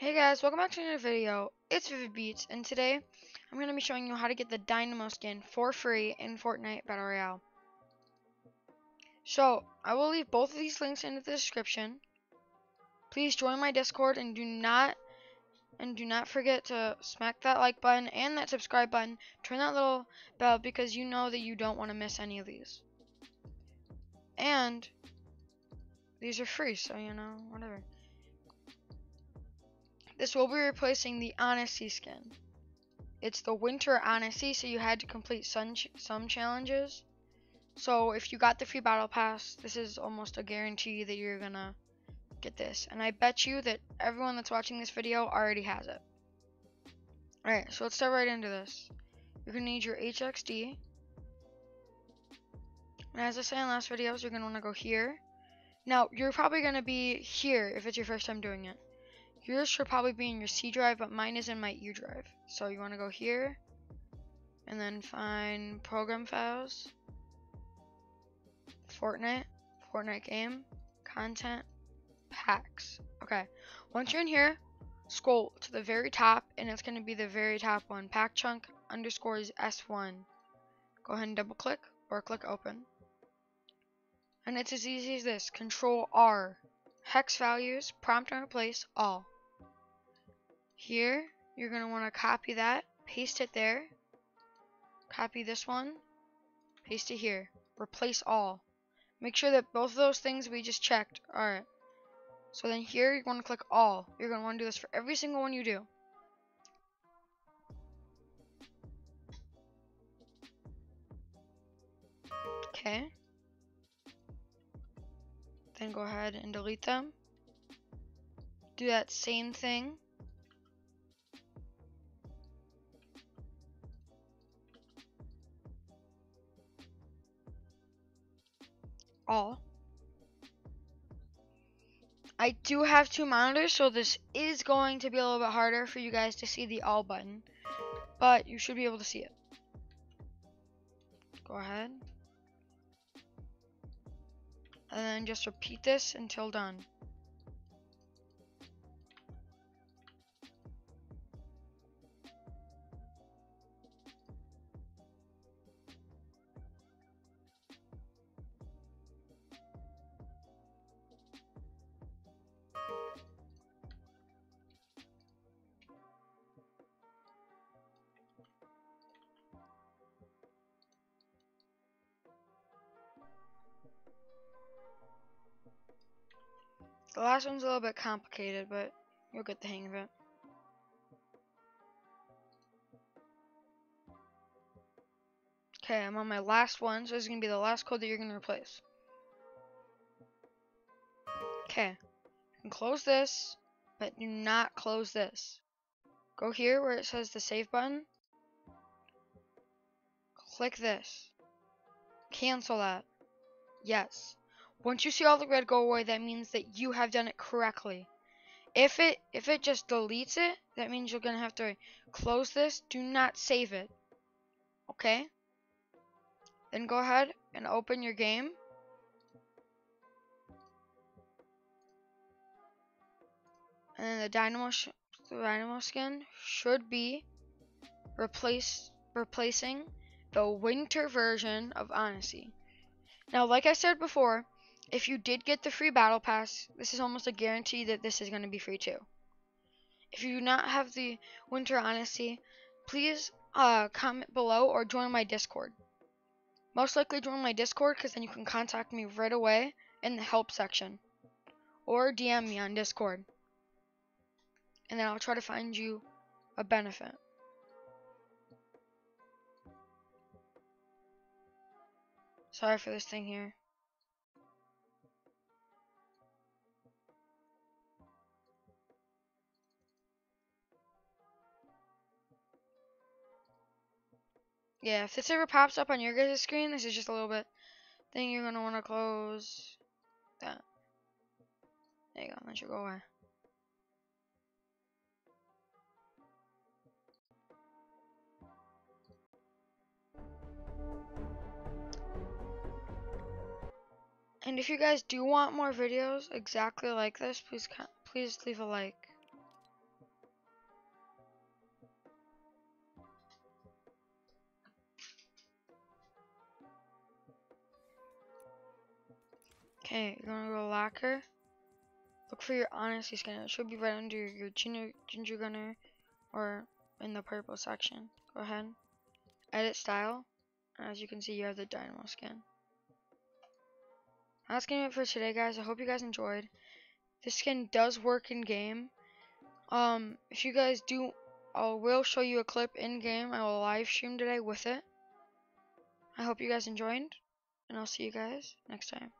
Hey guys, welcome back to another video. It's Vivid Beats, and today I'm going to be showing you how to get the Dynamo skin for free in Fortnite Battle Royale. So, I will leave both of these links in the description. Please join my Discord and do not and do not forget to smack that like button and that subscribe button. Turn that little bell because you know that you don't want to miss any of these. And these are free, so you know, whatever. This will be replacing the Honesty skin. It's the Winter Honesty, so you had to complete some, some challenges. So if you got the free battle pass, this is almost a guarantee that you're gonna get this. And I bet you that everyone that's watching this video already has it. Alright, so let's start right into this. You're gonna need your HXD. And as I said in last videos, you're gonna wanna go here. Now, you're probably gonna be here if it's your first time doing it. Yours should probably be in your C drive, but mine is in my E drive. So you want to go here and then find program files, Fortnite, Fortnite game, content, packs. Okay, once you're in here, scroll to the very top and it's going to be the very top one, pack chunk underscores S1. Go ahead and double click or click open. And it's as easy as this, control R, hex values, prompt and replace all. Here, you're going to want to copy that, paste it there, copy this one, paste it here, replace all. Make sure that both of those things we just checked Alright. So then here, you're going to click all. You're going to want to do this for every single one you do. Okay. Then go ahead and delete them. Do that same thing all. I do have two monitors, so this is going to be a little bit harder for you guys to see the all button, but you should be able to see it. Go ahead. And then just repeat this until done. The last one's a little bit complicated, but you'll get the hang of it. Okay, I'm on my last one, so this is going to be the last code that you're going to replace. Okay, you can close this, but do not close this. Go here where it says the save button. Click this. Cancel that. Yes. Once you see all the red go away, that means that you have done it correctly. If it if it just deletes it, that means you're gonna have to close this. Do not save it. Okay? Then go ahead and open your game. And then the dynamo the dynamo skin should be replace replacing the winter version of Honesty. Now, like I said before, if you did get the free battle pass, this is almost a guarantee that this is going to be free too. If you do not have the winter honesty, please uh, comment below or join my Discord. Most likely join my Discord because then you can contact me right away in the help section. Or DM me on Discord. And then I'll try to find you a benefit. Sorry for this thing here. Yeah, if this ever pops up on your guys' screen, this is just a little bit thing you're gonna want to close that. There you go, that should go away. And if you guys do want more videos exactly like this, please please leave a like. Okay, you're gonna go locker. Look for your honesty skin. It should be right under your ginger, ginger gunner or in the purple section. Go ahead. Edit style. As you can see, you have the dynamo skin. That's gonna be it for today, guys. I hope you guys enjoyed. This skin does work in game. Um, if you guys do, I will show you a clip in game. I will live stream today with it. I hope you guys enjoyed, and I'll see you guys next time.